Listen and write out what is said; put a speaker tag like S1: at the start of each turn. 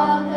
S1: Oh.